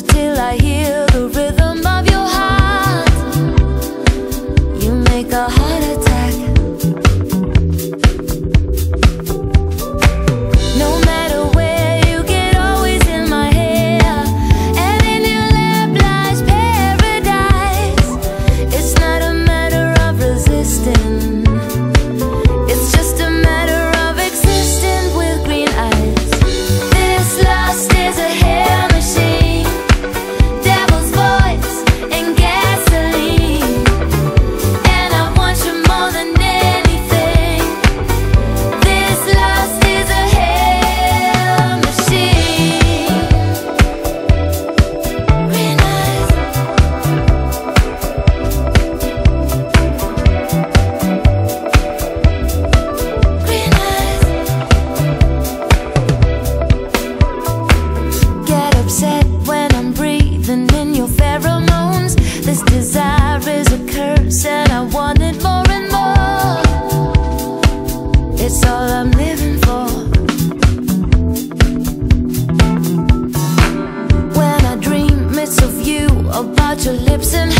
till I about your lips and